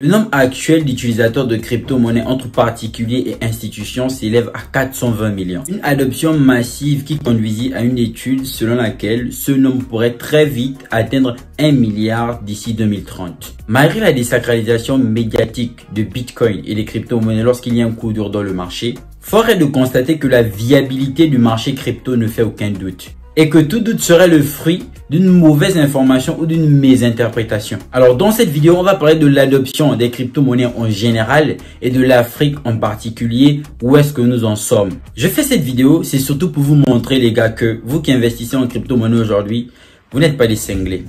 Le nombre actuel d'utilisateurs de crypto-monnaies entre particuliers et institutions s'élève à 420 millions. Une adoption massive qui conduisit à une étude selon laquelle ce nombre pourrait très vite atteindre 1 milliard d'ici 2030. Malgré la désacralisation médiatique de Bitcoin et des crypto-monnaies lorsqu'il y a un coup dur dans le marché, fort est de constater que la viabilité du marché crypto ne fait aucun doute et que tout doute serait le fruit d'une mauvaise information ou d'une mésinterprétation. Alors dans cette vidéo, on va parler de l'adoption des crypto-monnaies en général et de l'Afrique en particulier, où est-ce que nous en sommes? Je fais cette vidéo, c'est surtout pour vous montrer les gars que vous qui investissez en crypto-monnaie aujourd'hui, vous n'êtes pas des cinglés.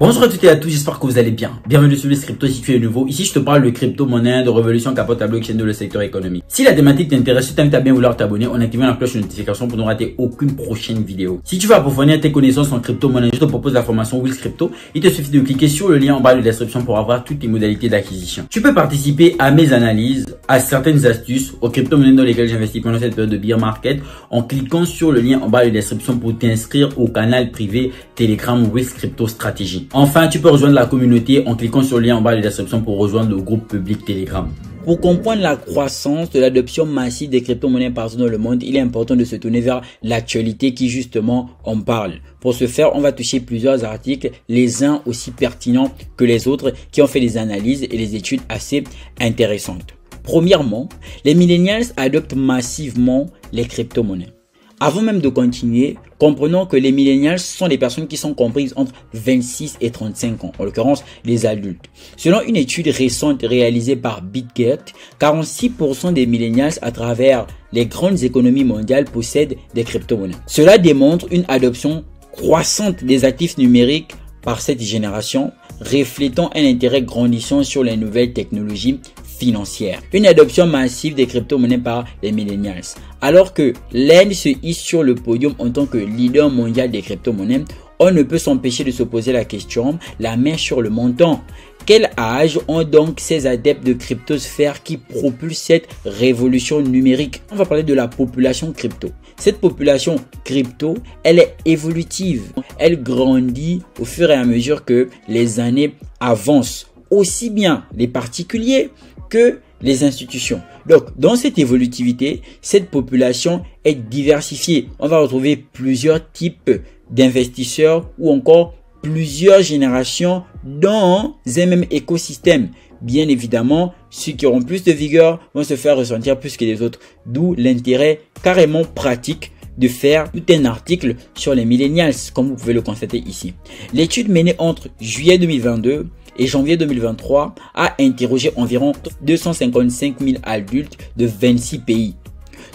Bonjour à toutes et à tous, j'espère que vous allez bien. Bienvenue sur le Crypto si tu es nouveau. Ici, je te parle de crypto-monnaie, de révolution capote à blockchain de le secteur économique. Si la thématique t'intéresse, je t'invite à bien vouloir t'abonner en activant la cloche de notification pour ne rater aucune prochaine vidéo. Si tu veux approfondir tes connaissances en crypto-monnaie, je te propose la formation Will Crypto. Il te suffit de cliquer sur le lien en bas de la description pour avoir toutes les modalités d'acquisition. Tu peux participer à mes analyses, à certaines astuces, aux crypto-monnaies dans lesquelles j'investis pendant cette période de bear market en cliquant sur le lien en bas de la description pour t'inscrire au canal privé Telegram Will Crypto Stratégie. Enfin, tu peux rejoindre la communauté en cliquant sur le lien en bas de la description pour rejoindre le groupe public Telegram. Pour comprendre la croissance de l'adoption massive des crypto-monnaies partout dans le monde, il est important de se tourner vers l'actualité qui justement en parle. Pour ce faire, on va toucher plusieurs articles, les uns aussi pertinents que les autres, qui ont fait des analyses et des études assez intéressantes. Premièrement, les millennials adoptent massivement les crypto-monnaies. Avant même de continuer, comprenons que les millennials sont des personnes qui sont comprises entre 26 et 35 ans, en l'occurrence les adultes. Selon une étude récente réalisée par BitGet, 46% des millennials à travers les grandes économies mondiales possèdent des crypto-monnaies. Cela démontre une adoption croissante des actifs numériques par cette génération, reflétant un intérêt grandissant sur les nouvelles technologies financière. Une adoption massive des crypto-monnaies par les millennials. Alors que l'Inde se hisse sur le podium en tant que leader mondial des crypto-monnaies, on ne peut s'empêcher de se poser la question, la main sur le montant. Quel âge ont donc ces adeptes de cryptosphère qui propulsent cette révolution numérique? On va parler de la population crypto. Cette population crypto, elle est évolutive. Elle grandit au fur et à mesure que les années avancent. Aussi bien les particuliers que les institutions. Donc, dans cette évolutivité, cette population est diversifiée. On va retrouver plusieurs types d'investisseurs ou encore plusieurs générations dans un même écosystème. Bien évidemment, ceux qui auront plus de vigueur vont se faire ressentir plus que les autres. D'où l'intérêt carrément pratique de faire tout un article sur les millennials, comme vous pouvez le constater ici. L'étude menée entre juillet 2022 et janvier 2023 a interrogé environ 255 000 adultes de 26 pays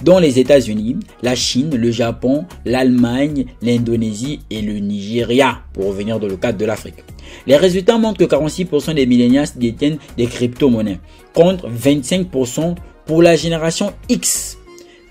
dont les États-Unis, la Chine, le Japon, l'Allemagne, l'Indonésie et le Nigeria, pour revenir dans le cadre de l'Afrique. Les résultats montrent que 46% des millénials détiennent des crypto-monnaies, contre 25% pour la génération X,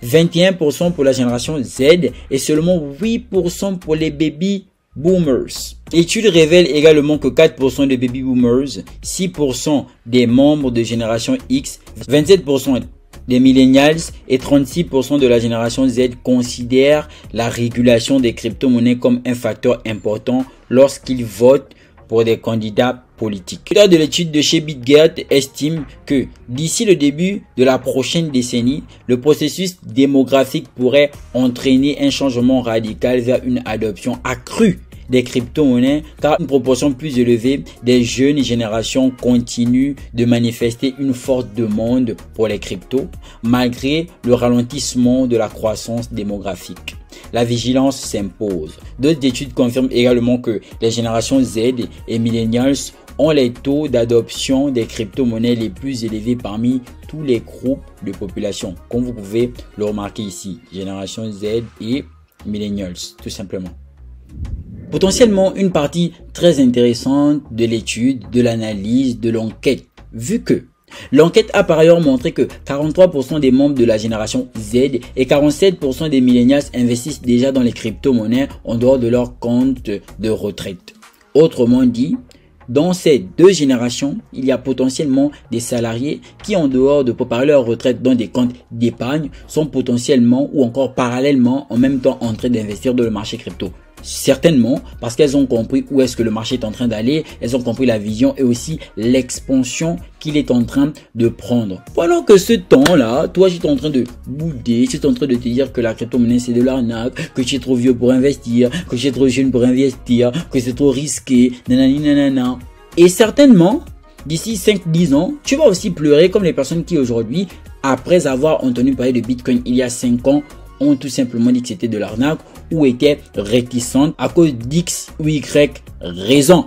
21% pour la génération Z et seulement 8% pour les baby boomers. L'étude révèle également que 4% des baby boomers, 6% des membres de génération X, 27% des millennials et 36% de la génération Z considèrent la régulation des crypto-monnaies comme un facteur important lorsqu'ils votent pour des candidats politiques. L'auteur de l'étude de chez BitGet estime que d'ici le début de la prochaine décennie, le processus démographique pourrait entraîner un changement radical vers une adoption accrue des crypto-monnaies car une proportion plus élevée des jeunes générations continuent de manifester une forte demande pour les cryptos malgré le ralentissement de la croissance démographique. La vigilance s'impose. D'autres études confirment également que les générations Z et millennials ont les taux d'adoption des crypto-monnaies les plus élevés parmi tous les groupes de population. Comme vous pouvez le remarquer ici, génération Z et millennials, tout simplement potentiellement une partie très intéressante de l'étude, de l'analyse, de l'enquête, vu que L'enquête a par ailleurs montré que 43% des membres de la génération Z et 47% des millennials investissent déjà dans les crypto-monnaies en dehors de leur compte de retraite. Autrement dit, dans ces deux générations, il y a potentiellement des salariés qui, en dehors de préparer leur retraite dans des comptes d'épargne, sont potentiellement ou encore parallèlement en même temps en train d'investir dans le marché crypto. Certainement parce qu'elles ont compris où est-ce que le marché est en train d'aller, elles ont compris la vision et aussi l'expansion qu'il est en train de prendre. Pendant que ce temps-là, toi, tu es en train de bouder, tu es en train de te dire que la crypto-monnaie c'est de l'arnaque, que tu es trop vieux pour investir, que tu es trop jeune pour investir, que c'est trop risqué, nanani nanana. Et certainement, d'ici 5-10 ans, tu vas aussi pleurer comme les personnes qui aujourd'hui, après avoir entendu parler de Bitcoin il y a 5 ans, ont tout simplement dit que c'était de l'arnaque ou étaient réticentes à cause d'X ou Y raison.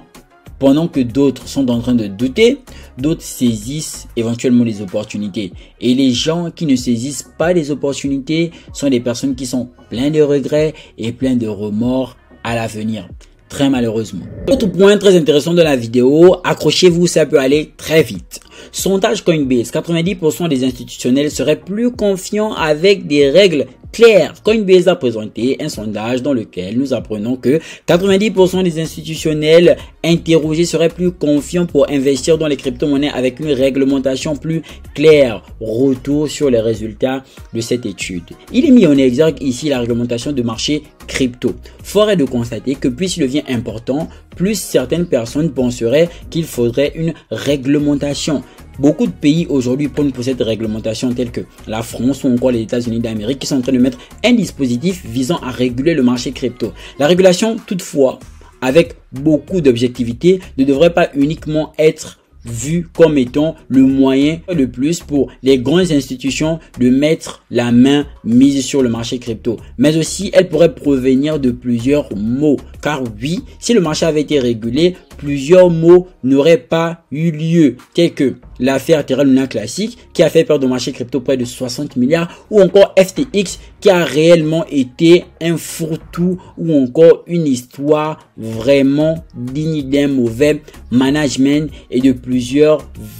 Pendant que d'autres sont en train de douter, d'autres saisissent éventuellement les opportunités. Et les gens qui ne saisissent pas les opportunités sont des personnes qui sont pleines de regrets et pleines de remords à l'avenir. Très malheureusement. Autre point très intéressant de la vidéo, accrochez-vous, ça peut aller très vite. Sondage Coinbase, 90% des institutionnels seraient plus confiants avec des règles claires. Coinbase a présenté un sondage dans lequel nous apprenons que 90% des institutionnels interrogés seraient plus confiants pour investir dans les crypto-monnaies avec une réglementation plus claire. Retour sur les résultats de cette étude. Il est mis en exergue ici la réglementation de marché crypto. Fort est de constater que plus il devient important, plus certaines personnes penseraient qu'il faudrait une réglementation. Beaucoup de pays aujourd'hui prennent pour cette réglementation telle que la France ou encore les États-Unis d'Amérique qui sont en train de mettre un dispositif visant à réguler le marché crypto. La régulation, toutefois, avec beaucoup d'objectivité, ne devrait pas uniquement être vu comme étant le moyen le plus pour les grandes institutions de mettre la main mise sur le marché crypto. Mais aussi, elle pourrait provenir de plusieurs mots. Car oui, si le marché avait été régulé, plusieurs mots n'auraient pas eu lieu, tels que l'affaire Terra Luna classique qui a fait perdre au marché crypto près de 60 milliards ou encore FTX qui a réellement été un fourre-tout ou encore une histoire vraiment digne d'un mauvais management et de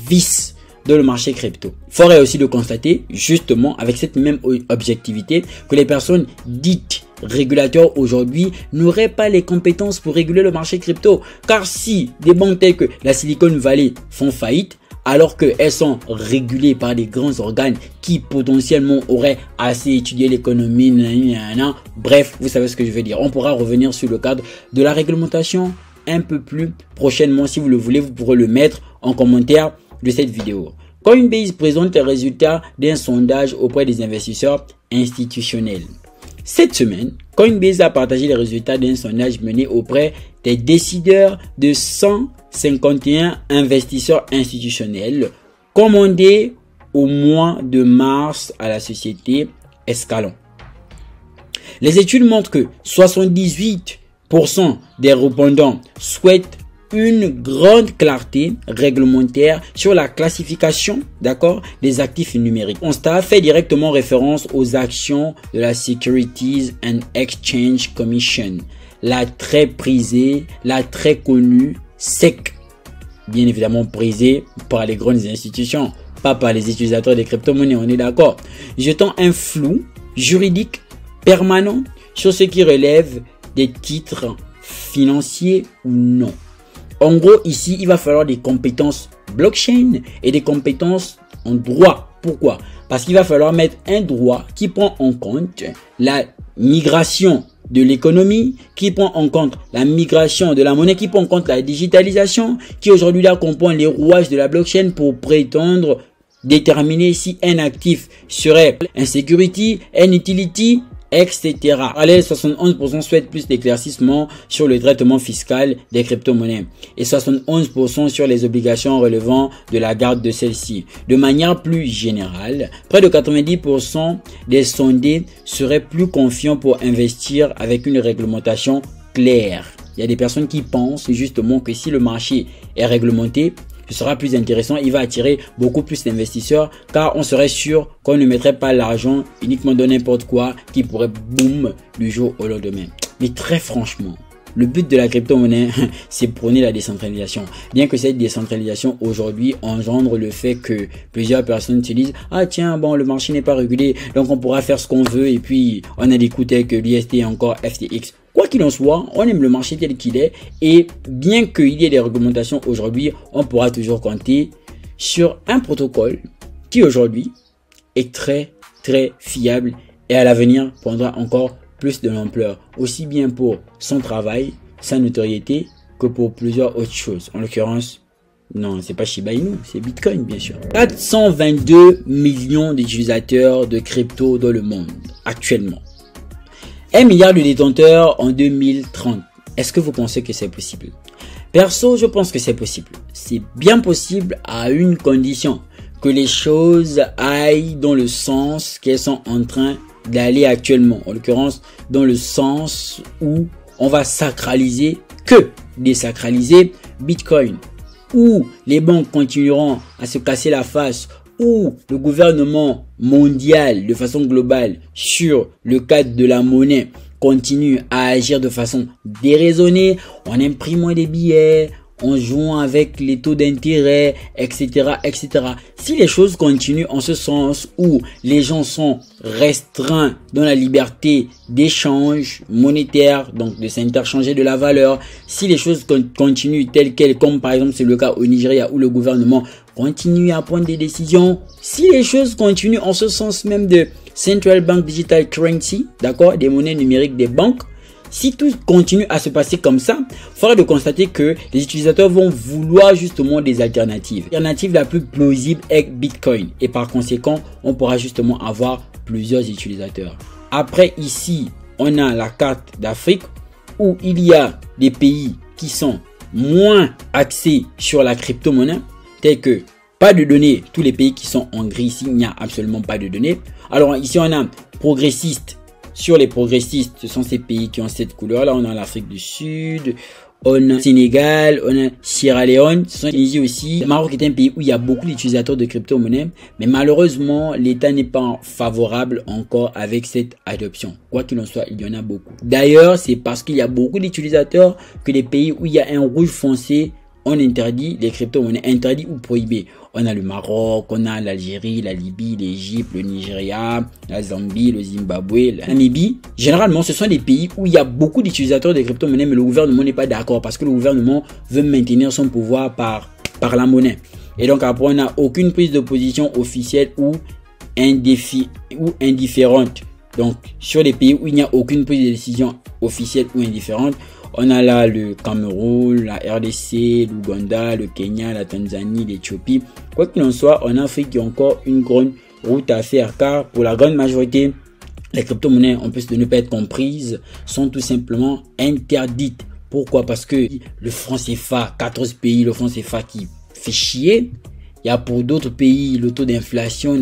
vices dans le marché crypto. Fort est aussi de constater, justement, avec cette même objectivité, que les personnes dites régulateurs aujourd'hui n'auraient pas les compétences pour réguler le marché crypto. Car si des banques telles que la Silicon Valley font faillite, alors qu'elles sont régulées par des grands organes qui potentiellement auraient assez étudié l'économie, bref, vous savez ce que je veux dire. On pourra revenir sur le cadre de la réglementation un peu plus prochainement. Si vous le voulez, vous pourrez le mettre en commentaire de cette vidéo. Coinbase présente les résultats d'un sondage auprès des investisseurs institutionnels. Cette semaine, Coinbase a partagé les résultats d'un sondage mené auprès des décideurs de 151 investisseurs institutionnels commandés au mois de mars à la société Escalon. Les études montrent que 78% des répondants souhaitent une grande clarté réglementaire sur la classification, d'accord, des actifs numériques. On fait directement référence aux actions de la Securities and Exchange Commission, la très prisée, la très connue SEC, bien évidemment prisée par les grandes institutions, pas par les utilisateurs des crypto-monnaies, on est d'accord. Jetant un flou juridique permanent sur ce qui relève des titres financiers ou non. En gros, ici, il va falloir des compétences blockchain et des compétences en droit. Pourquoi? Parce qu'il va falloir mettre un droit qui prend en compte la migration de l'économie, qui prend en compte la migration de la monnaie, qui prend en compte la digitalisation, qui aujourd'hui là comprend les rouages de la blockchain pour prétendre déterminer si un actif serait un security, un utility etc. Allez, 71% souhaitent plus d'éclaircissement sur le traitement fiscal des crypto-monnaies et 71% sur les obligations relevant de la garde de celles-ci. De manière plus générale, près de 90% des sondés seraient plus confiants pour investir avec une réglementation claire. Il y a des personnes qui pensent justement que si le marché est réglementé, ce sera plus intéressant, il va attirer beaucoup plus d'investisseurs car on serait sûr qu'on ne mettrait pas l'argent uniquement dans n'importe quoi qui pourrait boom du jour au lendemain. Mais très franchement, le but de la crypto-monnaie, c'est prôner la décentralisation. Bien que cette décentralisation aujourd'hui engendre le fait que plusieurs personnes se disent ah tiens bon le marché n'est pas régulé donc on pourra faire ce qu'on veut et puis on a des coûts que l'IST et encore FTX. Quoi qu'il en soit, on aime le marché tel qu'il est et bien qu'il y ait des réglementations aujourd'hui, on pourra toujours compter sur un protocole qui aujourd'hui est très très fiable et à l'avenir prendra encore plus de l'ampleur, aussi bien pour son travail, sa notoriété que pour plusieurs autres choses. En l'occurrence, non, c'est pas Shiba Inu, c'est Bitcoin, bien sûr. 422 millions d'utilisateurs de crypto dans le monde, actuellement. 1 milliard de détenteurs en 2030. Est-ce que vous pensez que c'est possible? Perso, je pense que c'est possible. C'est bien possible à une condition. Que les choses aillent dans le sens qu'elles sont en train d'aller actuellement. En l'occurrence, dans le sens où on va sacraliser que désacraliser Bitcoin où les banques continueront à se casser la face, où le gouvernement mondial de façon globale sur le cadre de la monnaie continue à agir de façon déraisonnée en imprimant des billets, en jouant avec les taux d'intérêt, etc., etc. Si les choses continuent en ce sens où les gens sont restreints dans la liberté d'échange monétaire, donc de s'interchanger de la valeur, si les choses continuent telles quelles, comme par exemple c'est le cas au Nigeria où le gouvernement continue à prendre des décisions, si les choses continuent en ce sens même de Central Bank Digital Currency, d'accord, des monnaies numériques des banques, si tout continue à se passer comme ça, il faudra de constater que les utilisateurs vont vouloir justement des alternatives. L'alternative la plus plausible est Bitcoin et par conséquent, on pourra justement avoir plusieurs utilisateurs. Après ici, on a la carte d'Afrique où il y a des pays qui sont moins axés sur la crypto-monnaie, que pas de données, tous les pays qui sont en gris ici, il n'y a absolument pas de données. Alors ici on a progressiste sur les progressistes, ce sont ces pays qui ont cette couleur-là. On a l'Afrique du Sud, on a Sénégal, on a Sierra Leone, ce sont aussi. Le Maroc est un pays où il y a beaucoup d'utilisateurs de crypto-monnaies, mais malheureusement, l'État n'est pas favorable encore avec cette adoption. Quoi qu'il en soit, il y en a beaucoup. D'ailleurs, c'est parce qu'il y a beaucoup d'utilisateurs que les pays où il y a un rouge foncé on interdit les crypto-monnaies, interdit ou prohibé. On a le Maroc, on a l'Algérie, la Libye, l'Égypte, le Nigeria, la Zambie, le Zimbabwe, la Namibie. Généralement, ce sont des pays où il y a beaucoup d'utilisateurs de crypto-monnaies, mais le gouvernement n'est pas d'accord parce que le gouvernement veut maintenir son pouvoir par, la monnaie. Et donc après, on n'a aucune prise de position officielle ou, ou indifférente. Donc, sur les pays où il n'y a aucune prise de décision officielle ou indifférente, on a là le Cameroun, la RDC, l'Ouganda, le Kenya, la Tanzanie, l'Éthiopie. Quoi qu'il en soit, en Afrique, il y a encore une grande route à faire car pour la grande majorité, les crypto-monnaies, en plus de ne pas être comprises, sont tout simplement interdites. Pourquoi? Parce que le franc CFA, 14 pays, le franc CFA qui fait chier. Il y a pour d'autres pays le taux d'inflation,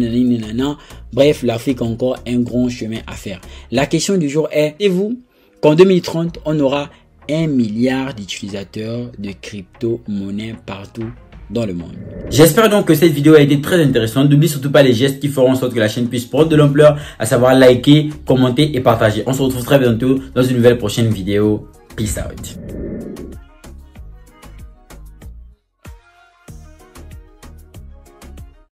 bref, l'Afrique a encore un grand chemin à faire. La question du jour est, et vous qu'en 2030, on aura 1 milliard d'utilisateurs de crypto-monnaies partout dans le monde. J'espère donc que cette vidéo a été très intéressante. N'oublie surtout pas les gestes qui feront en sorte que la chaîne puisse prendre de l'ampleur, à savoir liker, commenter et partager. On se retrouve très bientôt dans une nouvelle prochaine vidéo. Peace out.